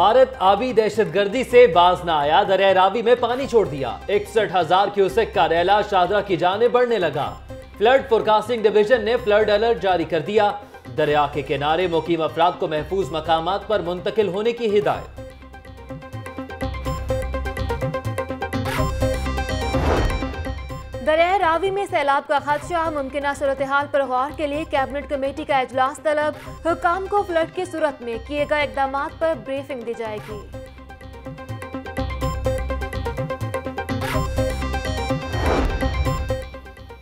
بھارت آبی دہشت گردی سے باز نہ آیا دریا راوی میں پانی چھوڑ دیا۔ اکسٹھ ہزار کیوسک کا ریلا شاہدرہ کی جانے بڑھنے لگا۔ فلڈ فورکاسٹنگ ڈویژن نے فلڈ الرٹ جاری کر دیا۔ دریا کے کنارے مقیم افراد کو محفوظ مقامات پر منتقل ہونے کی ہدایت۔ دریائے راوی میں سیلاب کا خدشہ، ممکنہ صورتحال پر غور کے لیے کیبنٹ کمیٹی کا اجلاس طلب۔ حکام کو فلڈ کی صورت میں کیے گئے اقدامات پر بریفنگ دی جائے گی۔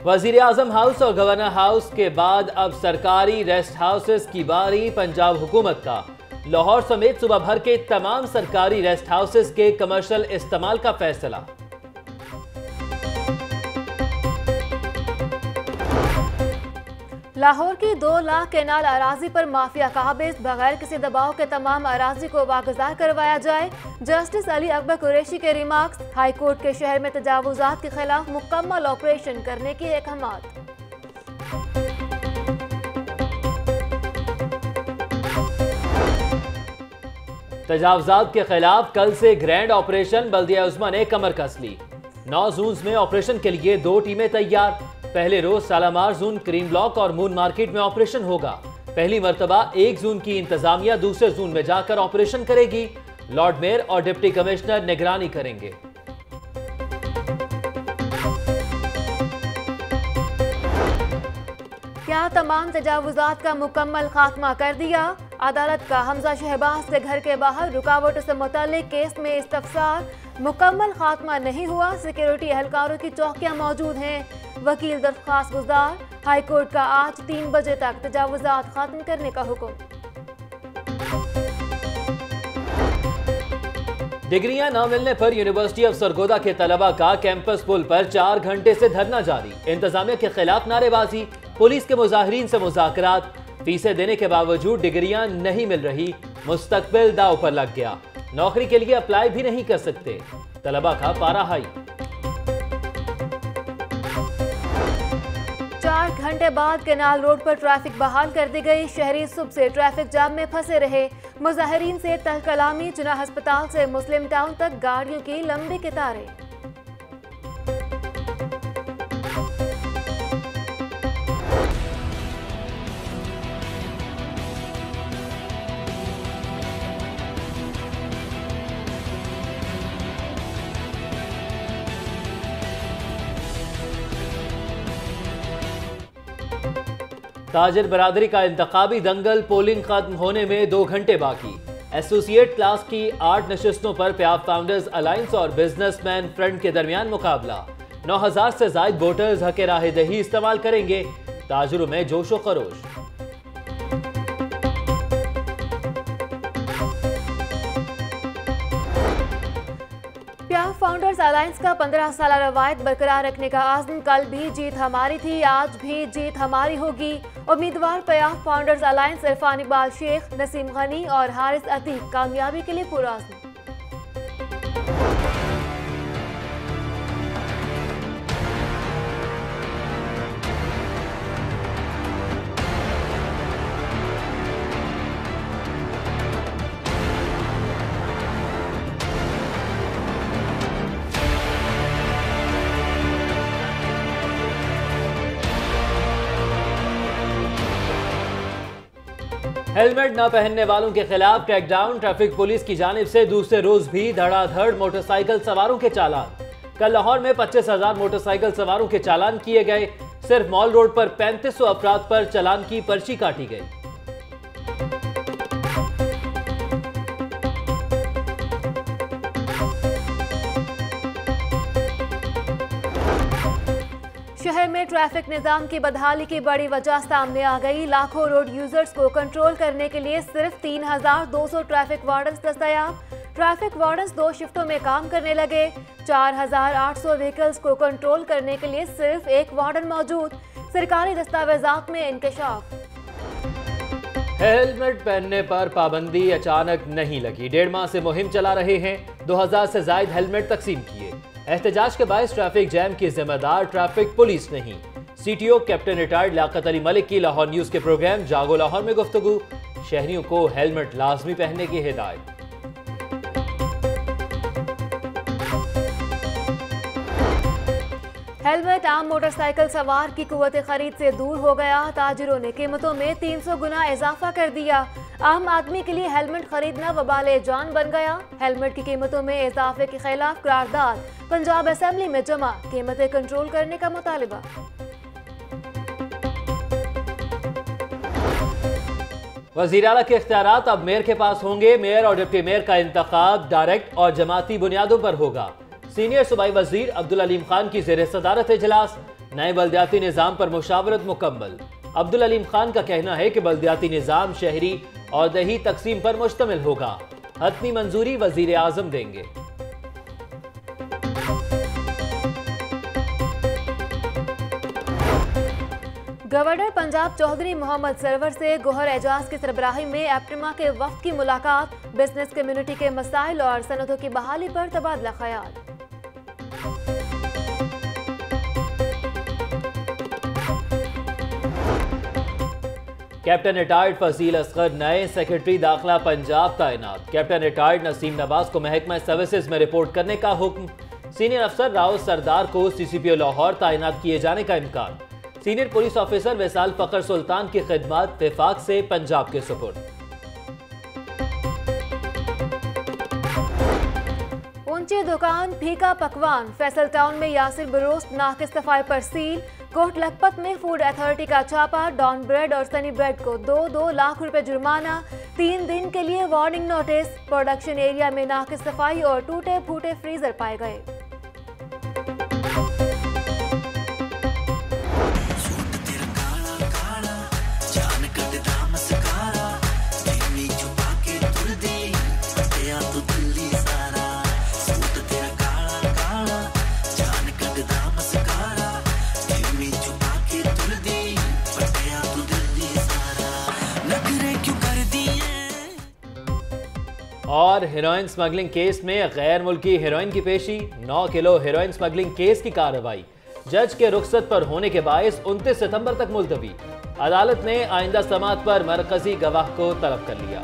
وزیر اعظم ہاؤس اور گورنر ہاؤس کے بعد اب سرکاری ریسٹ ہاؤسز کی باری پنجاب حکومت کا۔ لاہور سمیت صبح بھر کے تمام سرکاری ریسٹ ہاؤسز کے کمرشل استعمال کا فیصلہ۔ لاہور کی دو لاکھ کینال اراضی پر مافیا قابض، بغیر کسی دباؤ کے تمام اراضی کو واگزار کروایا جائے۔ جسٹس علی اکبر قریشی کے ریمارکس ہائی کورٹ کے شہر میں تجاوزات کے خلاف مکمل آپریشن کرنے کی احکامات تجاوزات کے خلاف کل سے گرینڈ آپریشن بلدیہ عثمہ نے کمر کس لی۔ نو زونز میں آپریشن کے لیے دو ٹیمیں تیار۔ پہلے روز سالامار زون کریم بلاک اور مون مارکیٹ میں آپریشن ہوگا۔ پہلی مرتبہ ایک زون کی انتظامیہ دوسرے زون میں جا کر آپریشن کرے گی۔ لارڈ میئر اور ڈپٹی کمشنر نگرانی کریں گے۔ کیا تمام تجاوزات کا مکمل خاتمہ کر دیا؟ عدالت کا حمزہ شہباز کے گھر کے باہر رکاوٹوں سے متعلق کیس میں استفسار مکمل خاتمہ نہیں ہوا۔ سیکیورٹی اہلکاروں کی چوکیاں موجود ہیں۔ وکیل درخواست گزار۔ ہائی کورٹ کا آج تین بجے تک تجاوزات ختم کرنے کا حکم۔ ڈگریاں نہ ملنے پر یونیورسٹی آف سرگودا کے طلبہ کا کیمپس پل پر چار گھنٹے سے دھرنا جاری۔ انتظامیہ کے خلاف نعرے بازی، پولیس کے مظاہرین سے مذاکرات فیسیں دینے کے باوجود ڈگریاں نہیں مل رہی، مستقبل داؤ پر لگ گیا۔ نوکری کے لیے اپلائی بھی نہیں کر سکتے۔ طلبہ کا پارا ہائی۔ چار گھنٹے بعد کینال روڈ پر ٹریفک بحال کر دی گئی۔ شہری صبح سے ٹریفک جام میں پھنسے رہے۔ مظاہرین سے تہ کلامی چنہ ہسپتال سے مسلم ٹاؤن تک گاڑیوں کی لمبی قطاریں۔ تاجر برادری کا انتخابی دنگل پولنگ ختم ہونے میں دو گھنٹے باقی۔ ایسوسیٹ کلاس کی آٹھ نشستوں پر پیاب فاؤنڈرز، الائنس اور بزنس مین فرنٹ کے درمیان مقابلہ۔ نو ہزار سے زائد ووٹرز حق راہ دہی استعمال کریں گے۔ تاجروں میں جوش و خروش۔ فاؤنڈرز، الائنس کا پندرہ سالہ روایت برقرار رکھنے کا عزم۔ کل بھی جیت ہماری تھی، آج بھی جیت ہماری ہوگی۔ امیدوار پیاف فاؤنڈرز الائنس عرفان اقبال شیخ، نسیم غنی اور حارث عتیق، کامیابی کے لیے پرعزم۔ ہیلمٹ نہ پہننے والوں کے خلاف کریک ڈاؤن ٹریفک پولیس کی جانب سے دوسرے روز بھی دھڑا دھڑ موٹر سائیکل سواروں کے چالان۔ کل لاہور میں پچیس ہزار موٹر سائیکل سواروں کے چالان کیے گئے۔ صرف مال روڈ پر پینتیس سو افراد پر چالان کی پرچی کاٹی گئی۔ ٹریفک نظام کی بدحالی کی بڑی وجہ سامنے آ گئی۔ لاکھوں روڈ یوزرز کو کنٹرول کرنے کے لیے صرف تین ہزار دو سو ٹریفک وارڈنز دستیاب۔ ٹریفک وارڈنز دو شفٹوں میں کام کرنے لگے۔ چار ہزار آٹھ سو ویکلز کو کنٹرول کرنے کے لیے صرف ایک وارڈن موجود۔ سرکاری دستاویزات میں انکشاف۔ ہیلمٹ پہننے پر پابندی اچانک نہیں لگی۔ ڈیڑھ ماہ سے مہم چلا رہے ہیں۔ دو ہزار سے زائد ہیلمٹ تقسیم کیے۔ احتجاج کے باعث ٹریفک جیم کی ذمہ دار ٹریفک پولیس نہیں۔ C T O captain retired Liaqat Ali Malik کی لاہور نیوز کے پروگرام جاگو لاہور میں گفتگو۔ شہریوں کو ہیلمٹ لازمی پہننے کی ہدایت۔ ہیلمٹ، عام موٹر سائیکل سوار کی قوت خرید سے دور ہو گیا، تاجروں نے قیمتوں میں تین سو گنا اضافہ کر دیا۔ عام آدمی کے لیے ہیلمٹ خریدنا وبال جان بن گیا۔ ہیلمٹ کی قیمتوں میں اضافے کے خلاف قرارداد پنجاب اسمبلی میں جمع۔ قیمتیں کنٹرول کرنے کا مطالبہ۔ وزیر اعلیٰ کے اختیارات اب میئر کے پاس ہوں گے۔ میئر اور ڈپٹی میئر کا انتخاب ڈائریکٹ اور جماعتی بنیادوں پر ہوگا۔ سینئر صوبائی وزیر عبدالعلیم خان کی زیر صدارت اجلاس، نئے بلدیاتی نظام پر مشاورت مکمل۔ عبدالعلیم خان کا کہنا ہے کہ بلدیاتی نظام شہری اور دہی تقسیم پر مشتمل ہوگا۔ حتمی منظوری وزیر اعظم دیں گے۔ گورنر پنجاب چودھری محمد سرور سے گوہر اعجاز کی سربراہی میں ایپٹما کے وقت کی ملاقات، بزنس کمیونٹی کے مسائل اور صنعتوں کی بحالی پر تبادلہ خیال۔ کیپٹن ریٹائرڈ فضیل اصغر نئے سیکرٹری داخلہ پنجاب تعینات کیپٹن ریٹائرڈ نسیم نواز کو محکمہ سروسز میں رپورٹ کرنے کا حکم۔ سینئر افسر راؤ سردار کو سی سی پی او لاہور تعینات کیے جانے کا امکان۔ سینئر پولیس آفیسر ویسال فقر سلطان کی خدمات وفاق سے پنجاب کے سپرد۔ پہنچے دکان پھیکا پکوان۔ فیصل ٹاؤن میں یاسر بروست ناقص صفائی پر سیل۔ کوٹ لکھپت میں فوڈ اتھارٹی کا چھاپا ڈان بریڈ اور سنی بریڈ کو دو دو لاکھ روپے جرمانہ۔ تین دن کے لیے وارننگ نوٹس پروڈکشن ایریا میں ناقص صفائی اور ٹوٹے پھوٹے فریزر پائے گئے۔ بار ہیروئن سمگلنگ کیس میں غیر ملکی ہیروئن کی پیشی، نو کلو ہیروئن سمگلنگ کیس کی کارروائی۔ جج کے رخصت پر ہونے کے باعث انتیس ستمبر تک ملتوی۔ عدالت نے آئندہ سماعت پر مرکزی گواہ کو طلب کر لیا۔